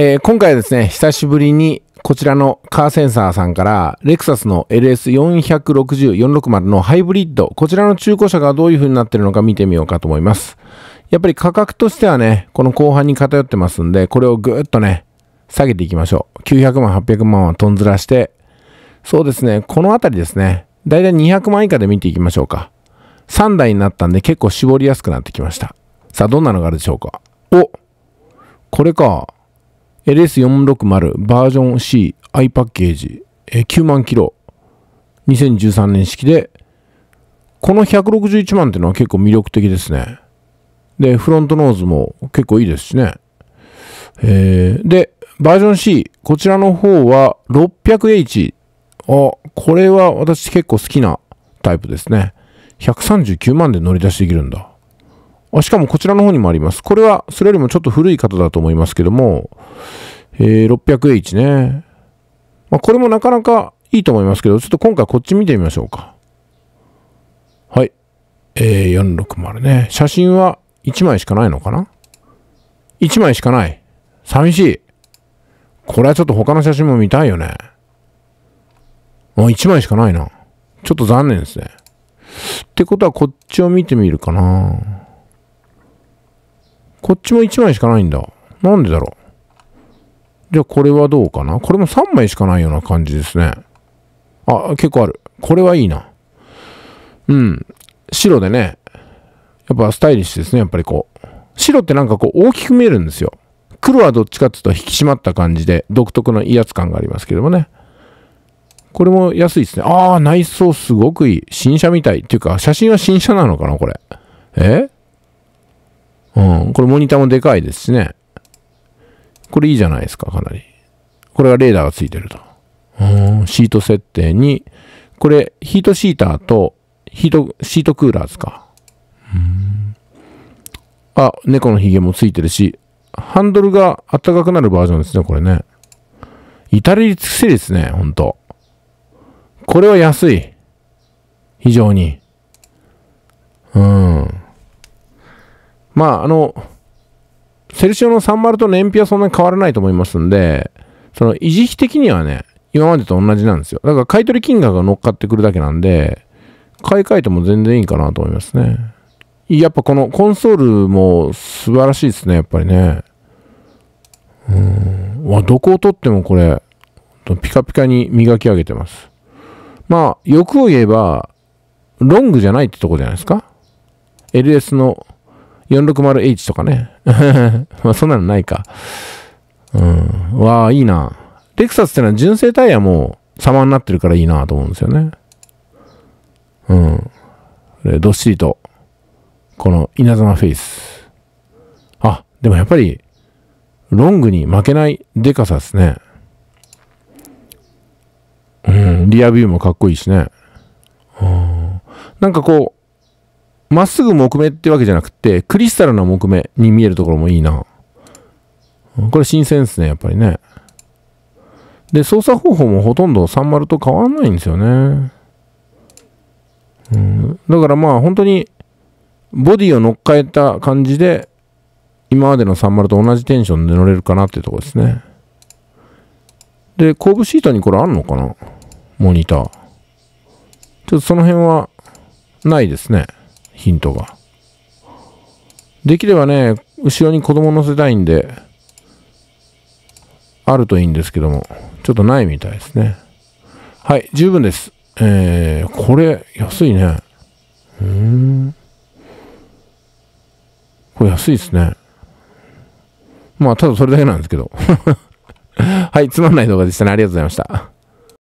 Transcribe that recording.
えー今回ですね、久しぶりにこちらのカーセンサーさんから、レクサスの LS460-460 のハイブリッド、こちらの中古車がどういう風になってるのか見てみようかと思います。やっぱり価格としてはね、この後半に偏ってますんで、これをぐーっとね、下げていきましょう。900万、800万はトンずらして、そうですね、このあたりですね、だいたい200万以下で見ていきましょうか。3台になったんで結構絞りやすくなってきました。さあ、どんなのがあるでしょうか。おこれか。LS460 バージョン C アイパッケージ、えー9万キロ。2013年式で、この161万っていうのは結構魅力的ですね。で、フロントノーズも結構いいですしね。えーで、バージョン C、こちらの方は 600H。あ、これは私結構好きなタイプですね。139万で乗り出しできるんだ。あしかもこちらの方にもあります。これはそれよりもちょっと古い方だと思いますけども、えー 600H ね。まあ、これもなかなかいいと思いますけど、ちょっと今回こっち見てみましょうか。はい。えー、460ね。写真は1枚しかないのかな ?1 枚しかない。寂しい。これはちょっと他の写真も見たいよね。あ、1枚しかないな。ちょっと残念ですね。ってことはこっちを見てみるかな。こっちも1枚しかないんだ。なんでだろう。じゃあこれはどうかなこれも3枚しかないような感じですね。あ、結構ある。これはいいな。うん。白でね。やっぱスタイリッシュですね。やっぱりこう。白ってなんかこう大きく見えるんですよ。黒はどっちかっていうと引き締まった感じで独特の威圧感がありますけどもね。これも安いですね。ああ、内装すごくいい。新車みたい。っていうか、写真は新車なのかなこれ。え？うん。これモニターもでかいですしね。これいいじゃないですか、かなり。これはレーダーがついてると。うん。シート設定に、これヒートシーターとヒート、シートクーラーですか。うん。あ、猫のヒゲもついてるし、ハンドルが暖かくなるバージョンですね、これね。至れり尽くせりですね、ほんと。これは安い。非常に。うん。まあ、あの、セルシオの30と燃費はそんなに変わらないと思いますんで、その維持費的にはね、今までと同じなんですよ。だから買い取り金額が乗っかってくるだけなんで、買い替えても全然いいかなと思いますね。やっぱこのコンソールも素晴らしいですね、やっぱりね。うん。わ、どこを取ってもこれ、ピカピカに磨き上げてます。まあ、欲を言えば、ロングじゃないってとこじゃないですか ?LS の 460H とかね。まあ、そんなのないか。うん。わあ、いいな。レクサスってのは純正タイヤも様になってるからいいなと思うんですよね。うん。どっしりと、この稲妻フェイス。あ、でもやっぱり、ロングに負けないデカさですね。うん、リアビューもかっこいいしね。うんなんかこう、まっすぐ木目ってわけじゃなくて、クリスタルな木目に見えるところもいいな。これ新鮮ですね、やっぱりね。で、操作方法もほとんど30と変わんないんですよね。うん、だからまあ本当に、ボディを乗っかえた感じで、今までの30と同じテンションで乗れるかなっていうところですね。で、後部シートにこれあんのかな？モニター。ちょっとその辺はないですね。ヒントが。できればね、後ろに子供乗せたいんで、あるといいんですけども、ちょっとないみたいですね。はい、十分です。えー、これ、安いね。うーん。これ安いですね。まあ、ただそれだけなんですけど。はい、つまんない動画でしたね。ありがとうございました。